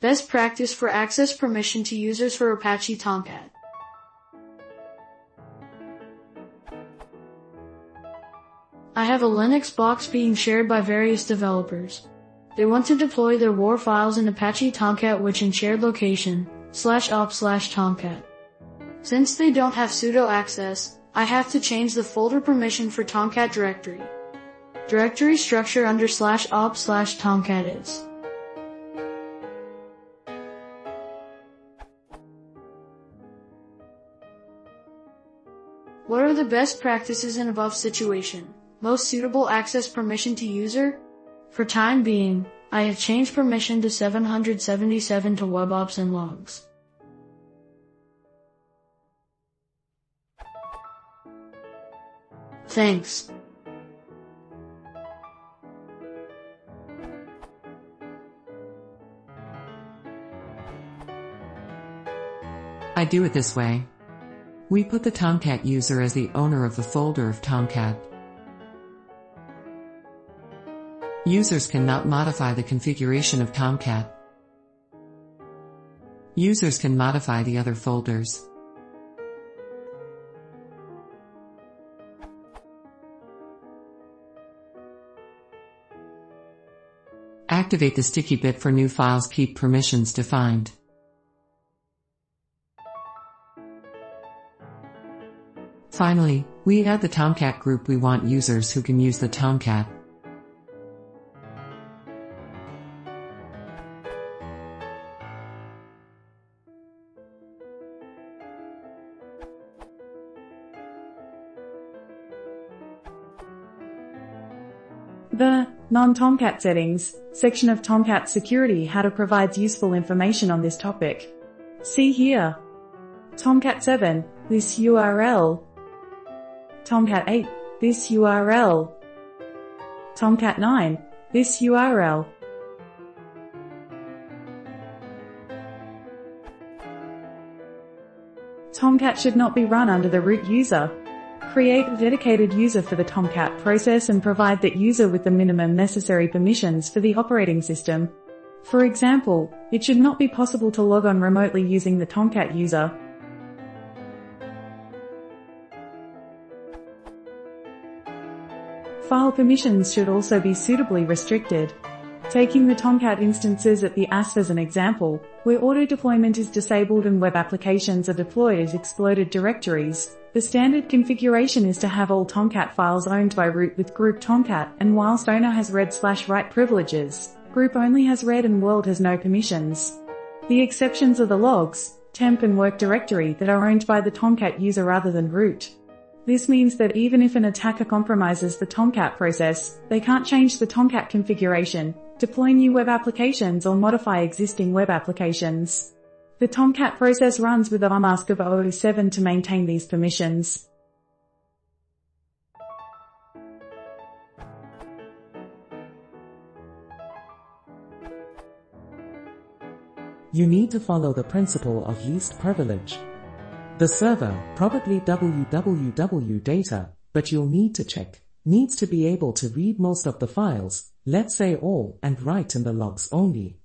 Best practice for access permission to users for Apache Tomcat. I have a Linux box being shared by various developers. They want to deploy their WAR files in Apache Tomcat which in shared location, slash op slash tomcat. Since they don't have sudo access, I have to change the folder permission for Tomcat directory. Directory structure under slash op slash tomcat is. What are the best practices in above situation? Most suitable access permission to user? For time being, I have changed permission to 777 to webapps and logs. Thanks. I do it this way. We put the Tomcat user as the owner of the folder of Tomcat. Users cannot modify the configuration of Tomcat. Users can modify the other folders. Activate the sticky bit for new files keep permissions defined. Finally, we add the Tomcat group we want users who can use the Tomcat. The Non-Tomcat Settings section of Tomcat Security How to provides useful information on this topic. See here. Tomcat 7, this URL. Tomcat 8, this URL. Tomcat 9, this URL. Tomcat should not be run under the root user. Create a dedicated user for the Tomcat process and provide that user with the minimum necessary permissions for the operating system. For example, it should not be possible to log on remotely using the Tomcat user. File permissions should also be suitably restricted. Taking the Tomcat instances at the ASF as an example, where auto deployment is disabled and web applications are deployed as exploded directories, the standard configuration is to have all Tomcat files owned by root with group Tomcat and whilst owner has read slash write privileges, group only has read and world has no permissions. The exceptions are the logs, temp and work directory that are owned by the Tomcat user rather than root. This means that even if an attacker compromises the Tomcat process, they can't change the Tomcat configuration, deploy new web applications or modify existing web applications. The Tomcat process runs with umask of 007 to maintain these permissions. You need to follow the principle of least privilege. The server, probably www data, but you'll need to check, needs to be able to read most of the files, let's say all, and write in the logs only.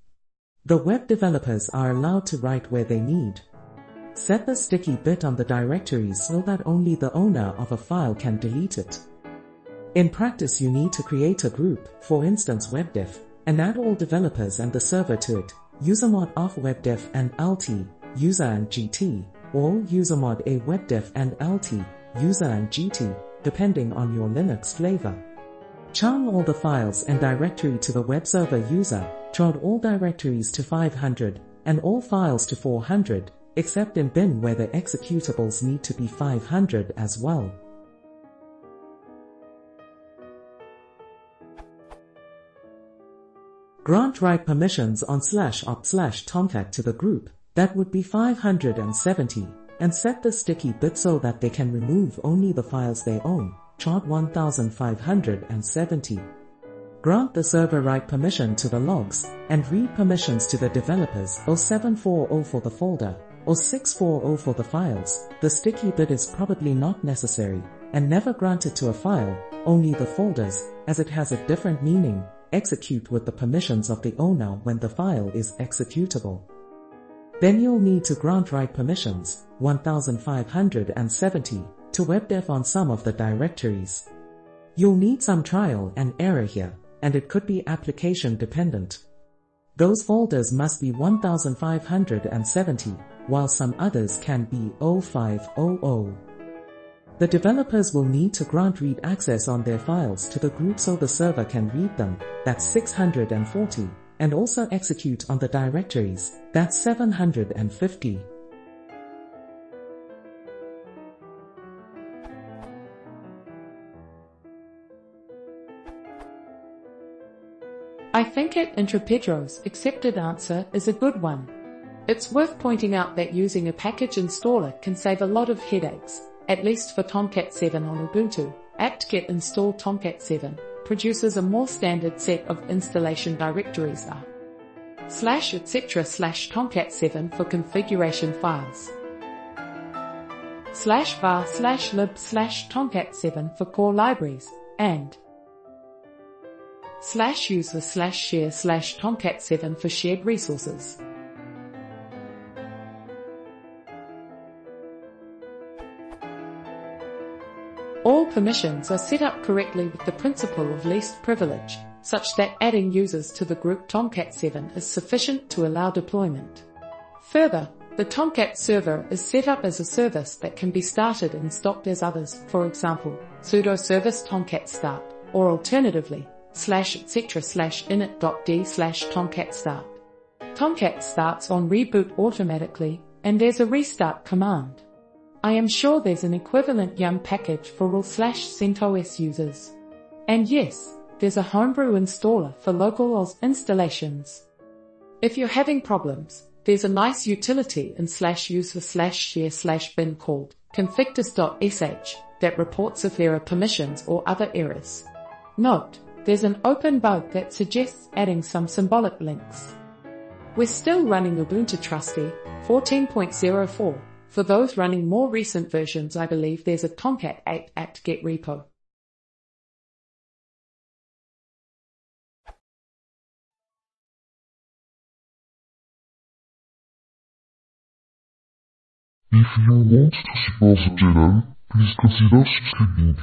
The web developers are allowed to write where they need. Set the sticky bit on the directory so that only the owner of a file can delete it. In practice you need to create a group, for instance webdev, and add all developers and the server to it, usermod of webdev and LT, user and GT, or usermod a webdev and LT, user and GT, depending on your Linux flavor. Charm all the files and directory to the web server user, chart all directories to 500, and all files to 400, except in bin where the executables need to be 500 as well. Grant write permissions on slash op slash tomcat to the group, that would be 570, and set the sticky bit so that they can remove only the files they own chart 1570. Grant the server write permission to the logs, and read permissions to the developers or 0740 for the folder, or 640 for the files. The sticky bit is probably not necessary, and never granted to a file, only the folders, as it has a different meaning, execute with the permissions of the owner when the file is executable. Then you'll need to grant write permissions, 1570, to WebDev on some of the directories. You'll need some trial and error here, and it could be application dependent. Those folders must be 1570, while some others can be 0500. The developers will need to grant read access on their files to the group so the server can read them, that's 640, and also execute on the directories, that's 750. I think at Intrepidro's accepted answer is a good one. It's worth pointing out that using a package installer can save a lot of headaches, at least for Tomcat 7 on Ubuntu. apt-get install Tomcat 7 produces a more standard set of installation directories are slash etc slash tomcat 7 for configuration files slash var slash lib slash tomcat 7 for core libraries and slash user slash share slash tomcat 7 for shared resources. All permissions are set up correctly with the principle of least privilege, such that adding users to the group Tomcat 7 is sufficient to allow deployment. Further, the Tomcat server is set up as a service that can be started and stopped as others, for example, sudo service tomcat start, or alternatively, slash etc slash init.d slash tomcat start. Tomcat starts on reboot automatically, and there's a restart command. I am sure there's an equivalent yum package for all slash CentOS users. And yes, there's a homebrew installer for local OS installations. If you're having problems, there's a nice utility in slash user slash share slash bin called configtest.sh that reports if there are permissions or other errors. Note, there's an open bug that suggests adding some symbolic links. We're still running Ubuntu Trusty 14.04. For those running more recent versions, I believe there's a Tomcat 8 apt-get repo. If you want to support the channel, please consider subscribing.